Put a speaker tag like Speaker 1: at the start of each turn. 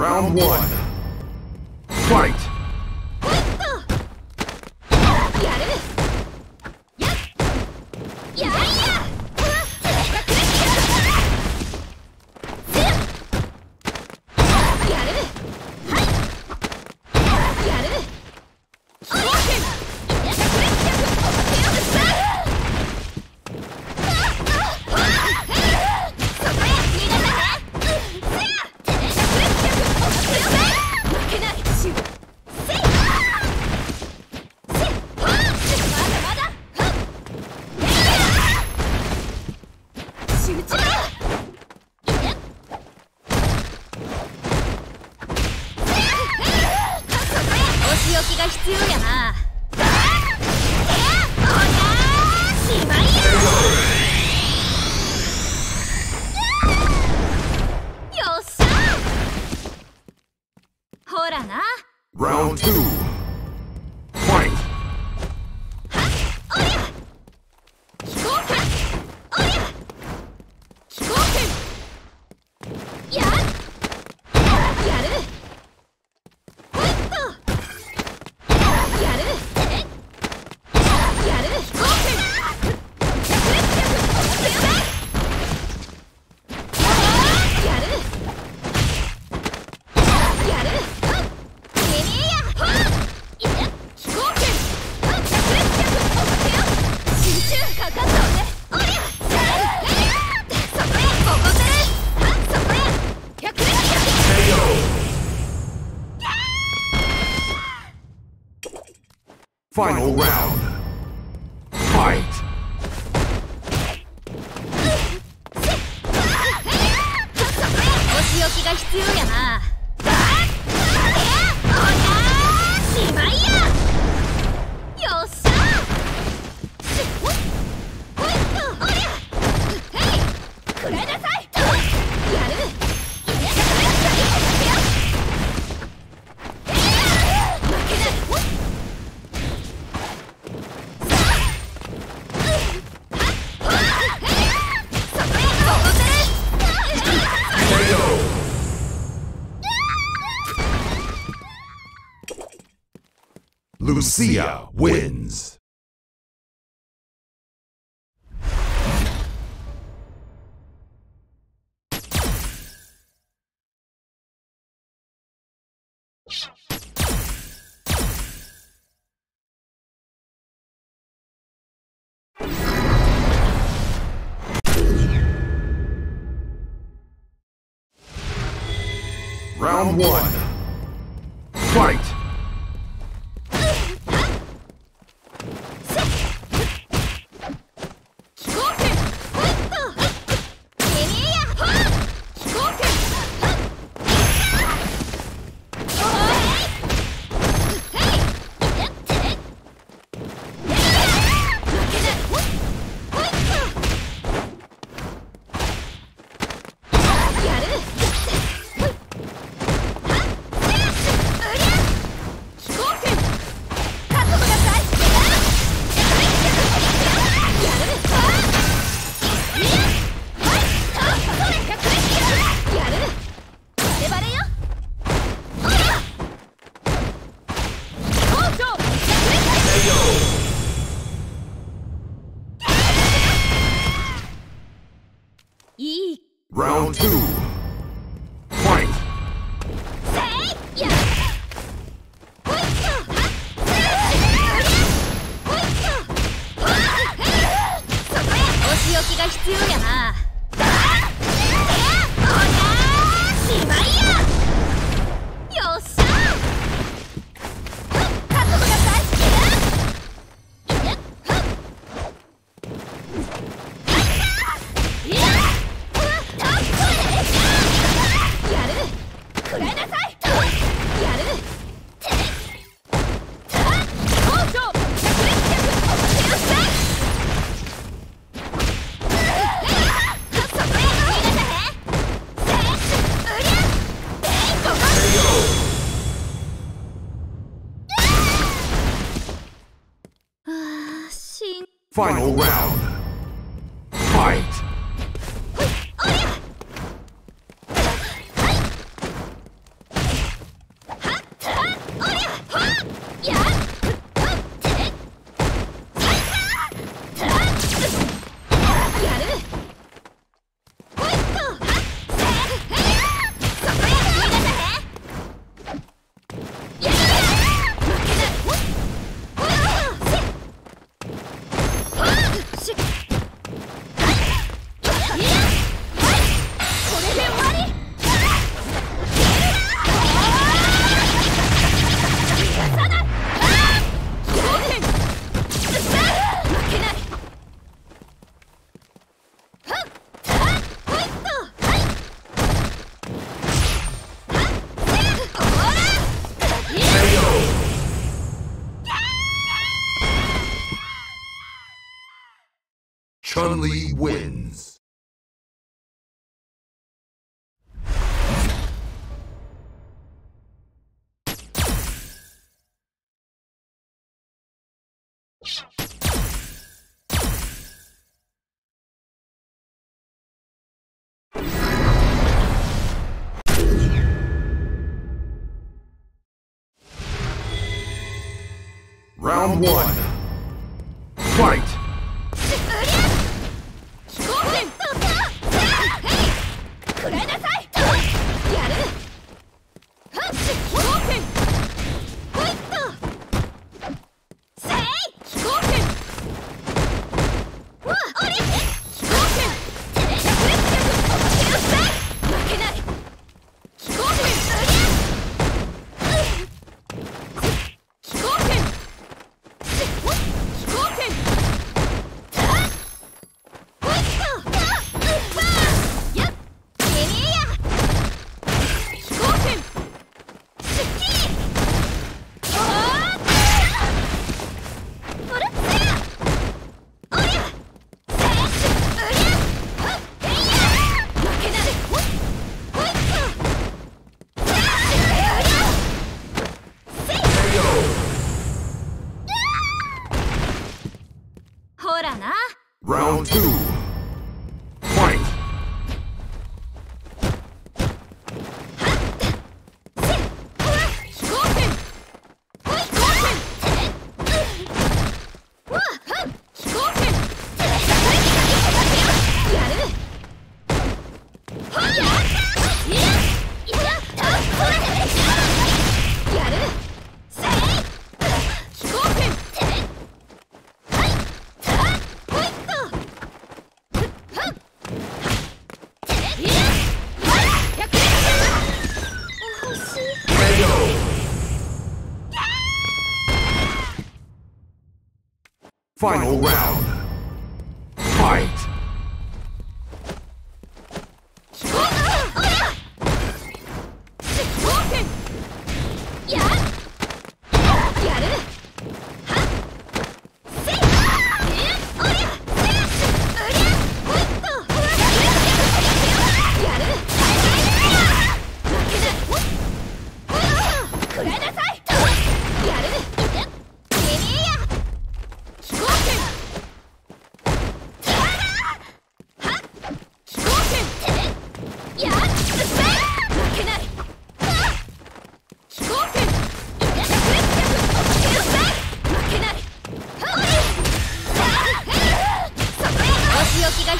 Speaker 1: Round one. Fight!
Speaker 2: が必要やな。ほらな。
Speaker 1: Round Final round. Fight.
Speaker 2: お仕置きが必要やな。
Speaker 1: Lucia wins. Round one. Fight! Final round. Fight! Chun-Li wins. Round one. Fight! Round two. Final round.